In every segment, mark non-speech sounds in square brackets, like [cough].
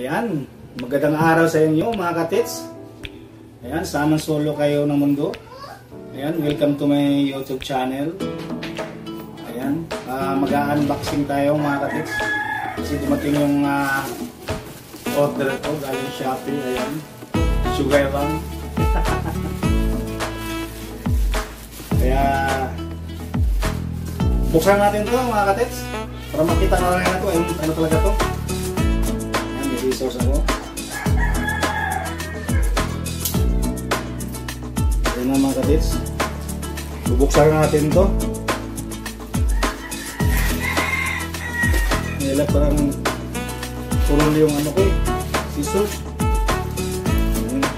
Ayan, magandang araw sa inyo mga katits. Ayan, sama solo kayo ng mundo. Ayan, welcome to my YouTube channel. Ayan, uh, mag-unboxing tayo mga katits. Kasi dumating yung uh, order ko galing Shopee. Ayan, sugar lang. Kaya, buksan natin to mga katits. Para makita na rin na to. Ayun, ano talaga to. Resource ako. Ayan na mga katits. Bubuksan natin to. Nila parang kurul yung ano ko eh. Scissors. Ano? [laughs]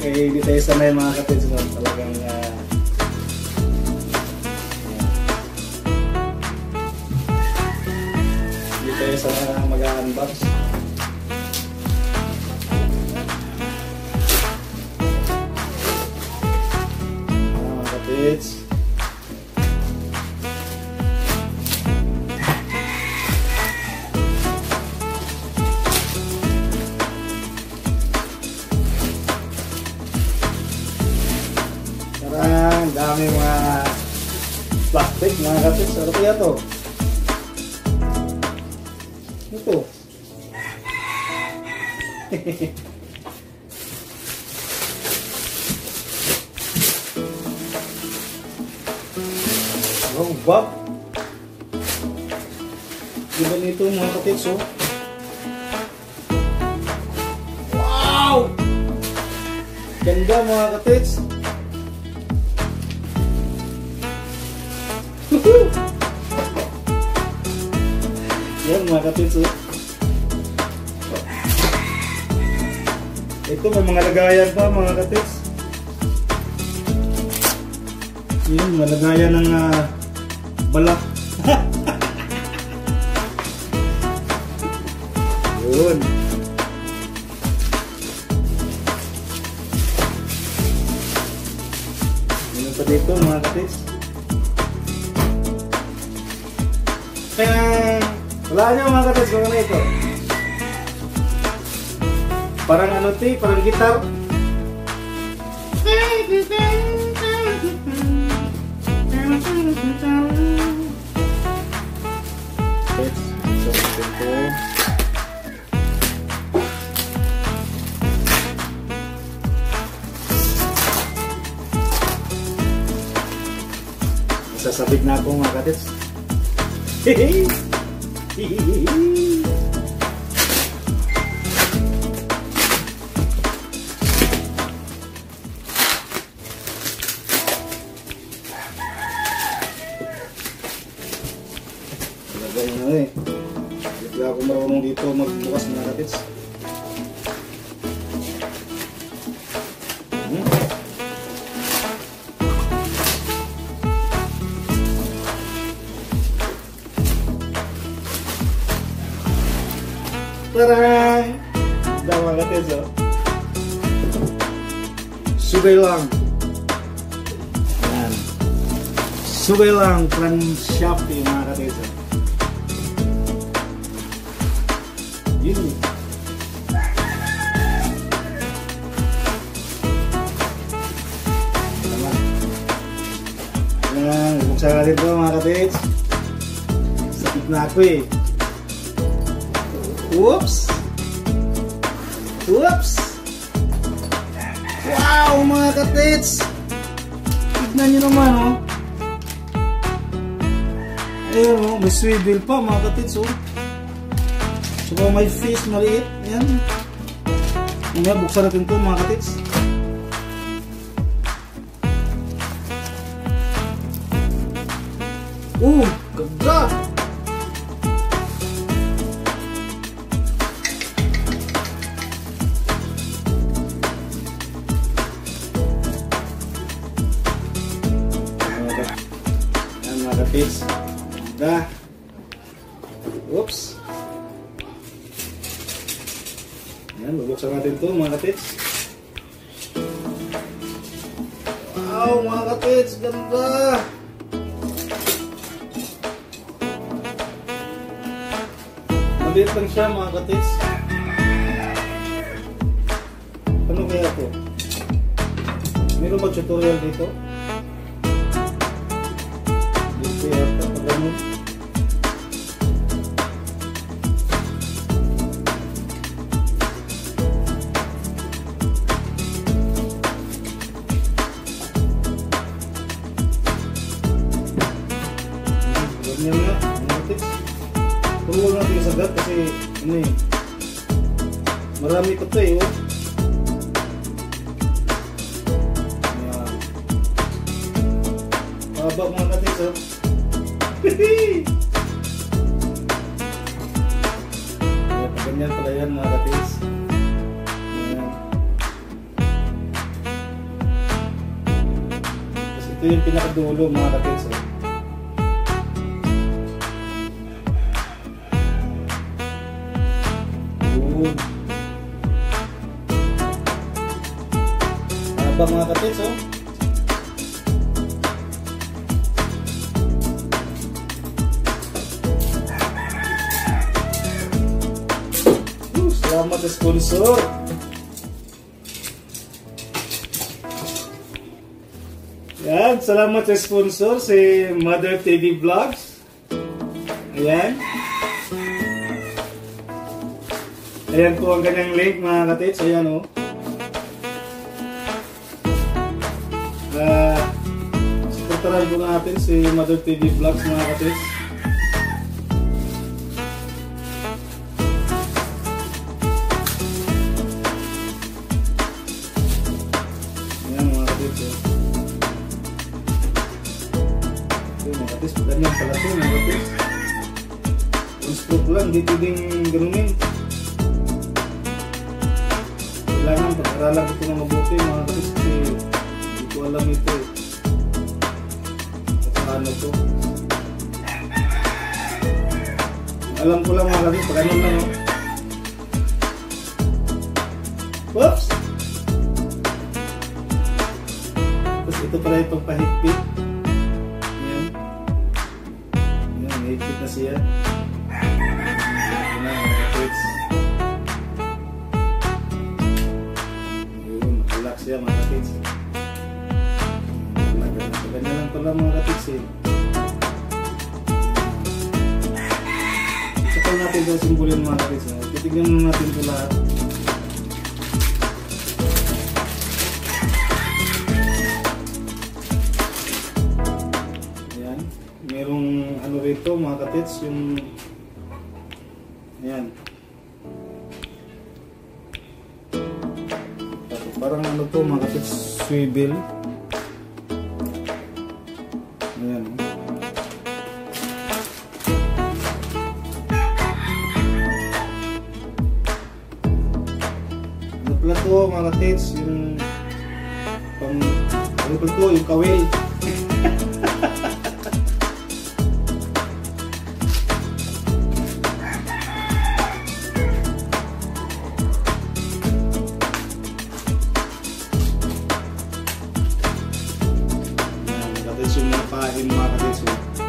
Eh, hindi tayo sanay mga kapits no? talagang uh, tayo sanay mag-unbox mga kapits Parang dami mga plastic mga kapits. Ano kaya to? [laughs] Ito. oh, bab. Diba nito mga kapits oh? Wow! Ganda mga kapits. Yan mga kapitso. Ito may mga lagayan pa mga kapits. Yan, mga lagayan ng uh, balak. [laughs] Yun. Ano pa dito mga kapits? Kaya, wala nyo mga katas kung ano ito. Parang ano ti, parang gitar. Let's so ito. Sasabit na ako mga katis. [laughs] Talaga Taray! Dawa ka teso. Sugay lang. Yan. Sugay lang from Shopee mga kateso. Yun. Salamat. Yan. Buksan natin ito mga kateso. Sakit na ako eh. Whoops! Whoops! Wow, mga katits! Tignan nyo naman, oh. Ayun, oh. May swivel pa, mga katits, oh. So, may fish maliit. Ayan. Ngayon, buksan natin ito, mga katits. Oh, ganda! Kapits. Da. Oops. Yan, bubuksan natin to mga kapits. Wow, mga kapits. Ganda. Maliit lang siya mga kapits. Ano kaya to? Meron ba tutorial? Dito yata. Pag ganun. Ganyan nga. Mga tips. Turuan natin yung sagat kasi ano eh. Marami ko to eh. Oh. Ayan. Haba mga katips oh. Ganyan pala yan mga katips. Ayan. Tapos ito yung pinakadulo mga katips oh. Yun. Haba mga kapits, oh. Salamat sa sponsor. Yan, salamat sa sponsor si Mother TV Vlogs. Ayan. Ayan po ang kanyang link mga katits. Ayan o. Oh. Uh, supportaran po natin si Mother TV Vlogs mga katits. Kailangan pag-aralan ko ito na mabuti mga kasi hindi ko alam ito eh. Paano to. Alam ko lang mga kapis, pag ganun lang. Whoops! Tapos ito pala itong pahigpit. Ayan. Ayan, mahigpit na siya. Siya mga kapits. Ganyan lang pala mga kapits eh. Sakal natin sa simbolo yung mga kapits. Eh. Titignan natin ito lahat. Ayan. Merong ano rito mga kapits yung Ayan. To mga kapits swivel. Ayan. Ano pala to mga kapits yung pang ano pala to yung kawil. [laughs] yung mga pahin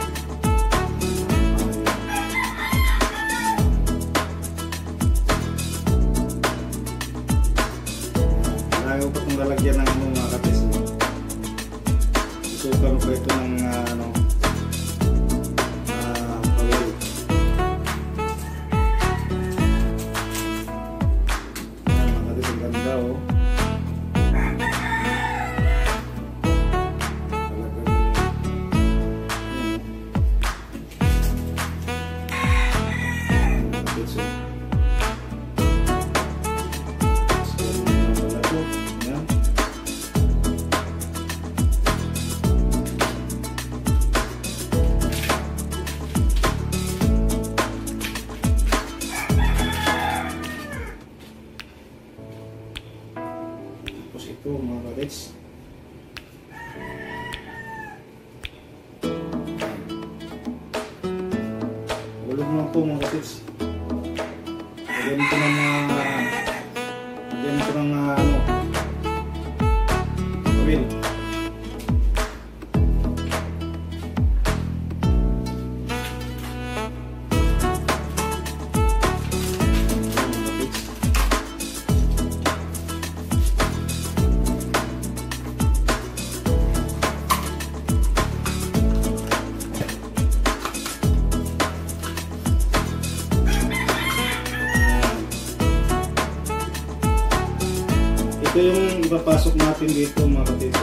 yung ipapasok natin dito mga kapatid.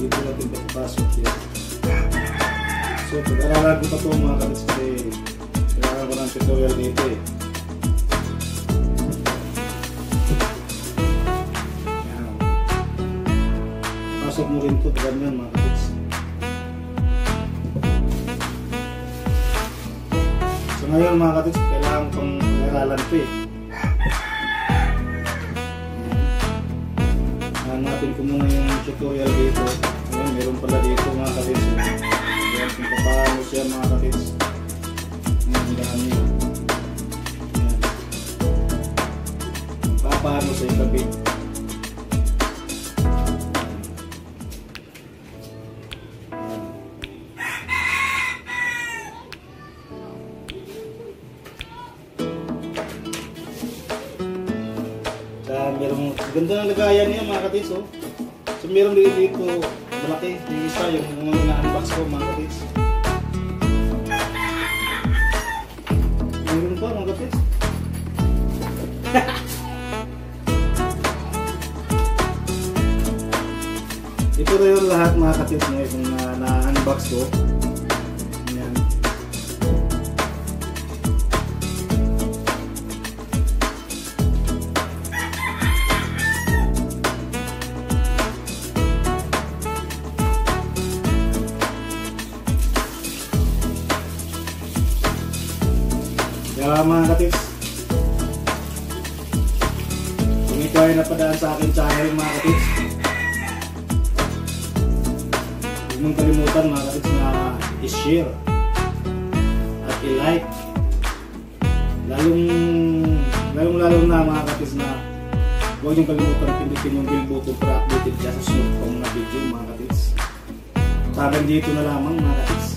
Dito natin ipapasok dito. So, pag-aralan ko pa ito mga kapatid kasi kailangan ko ng tutorial dito eh. Pasok mo rin ito ganyan mga kapatid. So ngayon mga kapatid, kailangan ko pang pag-aralan ito eh. Hanapin ko muna yung tutorial dito. Ayan, meron pala dito mga kapits. Ayan, kung paano siya mga kapits. Ayan, dami. Ayan. Paano sa ikabit. Kapits oh. So meron dito dito malaki yung isa yung mga ina-unbox ko mga kapits. Meron pa mga kapits. [laughs] Ito na yung lahat mga kapits na itong na- na-unbox ko. Kaya mga katips, kung ikaw ay napadaan sa aking channel mga katips, huwag mong kalimutan mga katips na i-share at i-like. Lalong, lalong lalong na mga katips na huwag niyong kalimutan pindutin yung bell button para updated ka sa sunod pang mga video mga katips. Akin dito na lamang mga katips.